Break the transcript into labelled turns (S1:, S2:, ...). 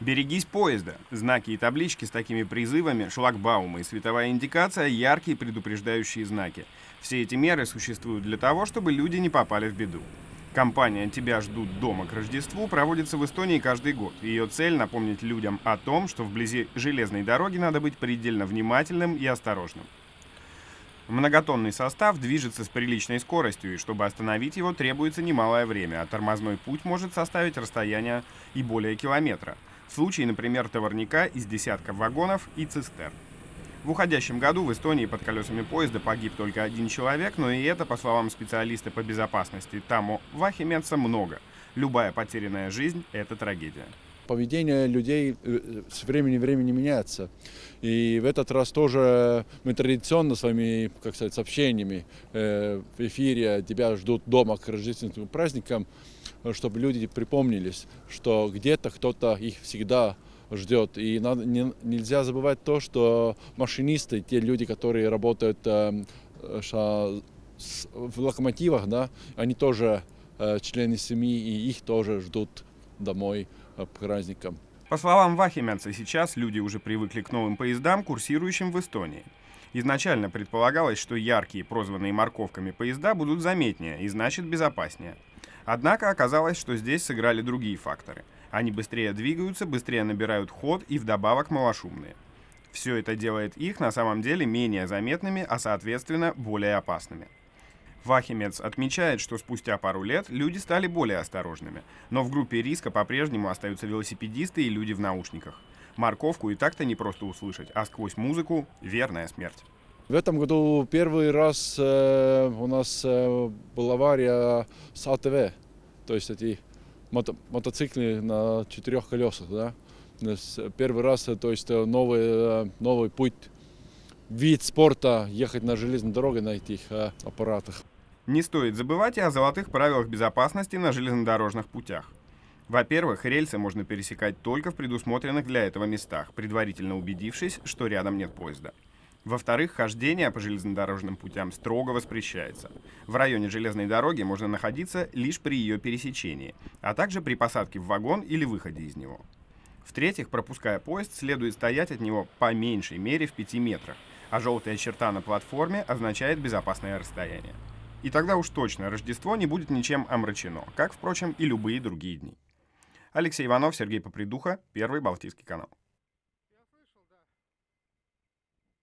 S1: Берегись поезда. Знаки и таблички с такими призывами, шлагбаумы и световая индикация – яркие предупреждающие знаки. Все эти меры существуют для того, чтобы люди не попали в беду. Компания «Тебя ждут дома к Рождеству» проводится в Эстонии каждый год. Ее цель – напомнить людям о том, что вблизи железной дороги надо быть предельно внимательным и осторожным. Многотонный состав движется с приличной скоростью, и чтобы остановить его, требуется немалое время, а тормозной путь может составить расстояние и более километра – в случае, например, товарника из десятка вагонов и цистерн. В уходящем году в Эстонии под колесами поезда погиб только один человек, но и это, по словам специалиста по безопасности Тамо Вахименца, много. Любая потерянная жизнь – это трагедия.
S2: Поведение людей э, с времени времени меняется. И в этот раз тоже мы традиционно своими, как сказать, сообщениями э, в эфире «Тебя ждут дома к рождественским праздникам», чтобы люди припомнились, что где-то кто-то их всегда ждет. И надо, не, нельзя забывать то, что машинисты, те люди, которые работают э, ша, с, в локомотивах, да, они тоже э, члены семьи, и их тоже ждут домой э, к праздникам.
S1: По словам Вахимянца, сейчас люди уже привыкли к новым поездам, курсирующим в Эстонии. Изначально предполагалось, что яркие, прозванные морковками поезда будут заметнее и значит безопаснее. Однако оказалось, что здесь сыграли другие факторы. Они быстрее двигаются, быстрее набирают ход и вдобавок малошумные. Все это делает их на самом деле менее заметными, а соответственно более опасными. Вахимец отмечает, что спустя пару лет люди стали более осторожными, но в группе риска по-прежнему остаются велосипедисты и люди в наушниках. Морковку и так-то не просто услышать, а сквозь музыку — верная смерть.
S2: В этом году первый раз э, у нас э, была авария с АТВ, то есть эти мото мотоциклы на четырех колесах, да. Первый раз, то есть э, новый, э, новый путь, вид спорта, ехать на железной дороге на этих э, аппаратах.
S1: Не стоит забывать и о золотых правилах безопасности на железнодорожных путях. Во-первых, рельсы можно пересекать только в предусмотренных для этого местах, предварительно убедившись, что рядом нет поезда. Во-вторых, хождение по железнодорожным путям строго воспрещается. В районе железной дороги можно находиться лишь при ее пересечении, а также при посадке в вагон или выходе из него. В-третьих, пропуская поезд, следует стоять от него по меньшей мере в 5 метрах, а желтая черта на платформе означает безопасное расстояние. И тогда уж точно Рождество не будет ничем омрачено, как, впрочем, и любые другие дни. Алексей Иванов, Сергей Попридуха, Первый Балтийский канал.